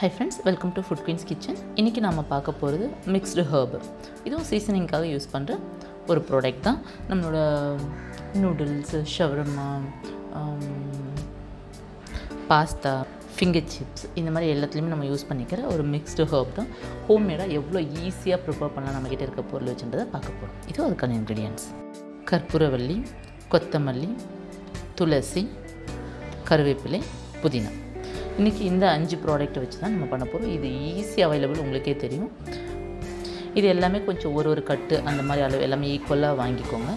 Hi friends welcome to food queens kitchen இன்றைக்கி நாம் பார்க்க போகிறது மிக்ஸ்டு ஹர்பு இதுவும் சீசனிங்காக யூஸ் பண்ணுற ஒரு ப்ராடக்ட் தான். நம்மளோட noodles shawarma pasta finger chips இந்த மாதிரி எல்லாத்துலேயுமே நம்ம யூஸ் பண்ணிக்கிற ஒரு மிக்ஸ்டு ஹர்ப் தான். ஹோம்மேடாக எவ்வளோ ஈஸியாக ப்ரிப்பேர் பண்ணலாம் நம்மக்கிட்ட இருக்க பொருள் வச்சுன்றதை பார்க்க போகிறோம் இது அதுக்கான இன்க்ரீடியன்ஸ் கற்பூரவல்லி கொத்தமல்லி துளசி கருவேப்பிலை புதினா. இன்றைக்கி இந்த அஞ்சு ப்ராடக்ட்டை வச்சு தான் நம்ம பண்ண போகிறோம் இது ஈஸி அவைலபிள் உங்களுக்கே தெரியும். இது எல்லாமே கொஞ்சம் ஒரு ஒரு கட்டு அந்த மாதிரி அளவு எல்லாமே ஈக்குவலாக வாங்கிக்கோங்க.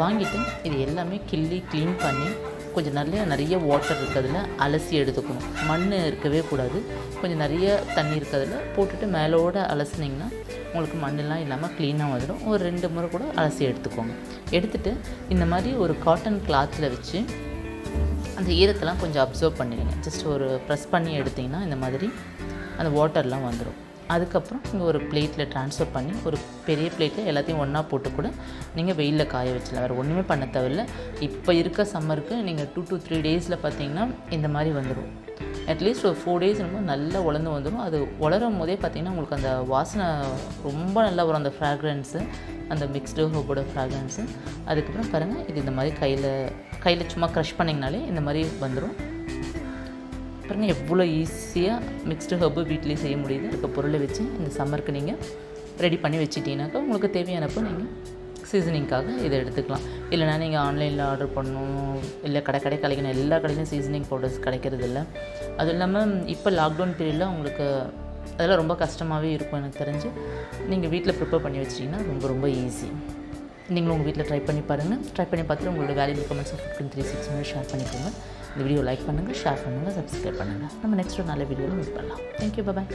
வாங்கிட்டு இது எல்லாமே கிள்ளி க்ளீன் பண்ணி கொஞ்சம் நிறைய நிறைய வாட்டர் இருக்கிறதுல அலசி எடுத்துக்கணும். மண் இருக்கவே கூடாது. கொஞ்சம் நிறைய தண்ணி இருக்கிறதுல போட்டுட்டு மேலோடு அலசினீங்கன்னா உங்களுக்கு மண்ணெல்லாம் இல்லாமல் க்ளீனாக வந்துடும் ஒரு ரெண்டு முறை கூட அலசி எடுத்துக்கோங்க. எடுத்துகிட்டு இந்த மாதிரி ஒரு காட்டன் கிளாத்தில் வச்சு அந்த ஈரத்தெல்லாம் கொஞ்சம் அப்சர்வ் பண்ணிடுங்க. ஜஸ்ட் ஒரு ப்ரெஸ் பண்ணி எடுத்திங்கன்னா இந்த மாதிரி அந்த வாட்டர்லாம் வந்துடும் அதுக்கப்புறம் நீங்கள் ஒரு பிளேட்டில் ட்ரான்ஸ்ஃபர் பண்ணி ஒரு பெரிய பிளேட்டில் எல்லாத்தையும் ஒன்றா போட்டு கூட நீங்கள் வெயிலில் காய வச்சலாம் வேறு ஒன்றுமே பண்ண தேவையில்ல. இப்போ இருக்க சம்மருக்கு நீங்கள் டூ டு த்ரீ டேஸில் பார்த்தீங்கன்னா இந்த மாதிரி வந்துடும் அட்லீஸ்ட் ஒரு ஃபோர் டேஸ் ரொம்ப நல்லா உலர்ந்து வந்துடும் அது உலரும் போதே பார்த்திங்கன்னா உங்களுக்கு அந்த வாசனை ரொம்ப நல்லா வரும். அந்த ஃப்ராக்ரன்ஸு அந்த மிக்ஸ்டு ஹோப்போட ஃப்ராக்ரன்ஸு அதுக்கப்புறம் பாருங்கள் இது இந்த மாதிரி கையில் கையில் சும்மா க்ரஷ் பண்ணிங்கனாலே இந்த மாதிரி வந்துடும் பாருங்கள் எவ்வளோ ஈஸியாக மிக்ஸ்டு ஹர்பு வீட்லேயே செய்ய முடியுது. இருக்க பொருளை வச்சு இந்த சம்மருக்கு நீங்கள் ரெடி பண்ணி வச்சுட்டீங்கனாக்கா உங்களுக்கு தேவையானப்போ நீங்கள் சீசனிங்காக இதை எடுத்துக்கலாம். இல்லைனா நீங்கள் ஆன்லைனில் ஆர்டர் பண்ணணும் இல்லை கடை கடை கிடைக்கணும் எல்லா கடையிலும் சீசனிங் பவுடர்ஸ் கிடைக்கிறது இல்லை. அதுவும் இல்லாமல் இப்போ லாக்டவுன் பீரியடில் உங்களுக்கு அதெல்லாம் ரொம்ப கஷ்டமாகவே இருக்கும் எனக்கு தெரிஞ்சு. நீங்கள் வீட்டில் ப்ரிப்பேர் பண்ணி வச்சிட்டிங்கன்னா ரொம்ப ரொம்ப ஈஸி நீங்களும் உங்கள் வீட்டில் ட்ரை பண்ணி பாருங்கள் ட்ரை பண்ணி பார்த்துட்டு உங்களோட valuable comments fifteen three six minutes share பண்ணிக்கோங்க. இந்த வீடியோ லைக் பண்ணுங்கள் ஷேர் பண்ணுங்கள் சப்ஸ்கிரைப் பண்ணுங்கள் நம்ம நெக்ஸ்ட் ஒரு நல்ல வீடியோவில் மீட் பண்ணலாம். Thank you bye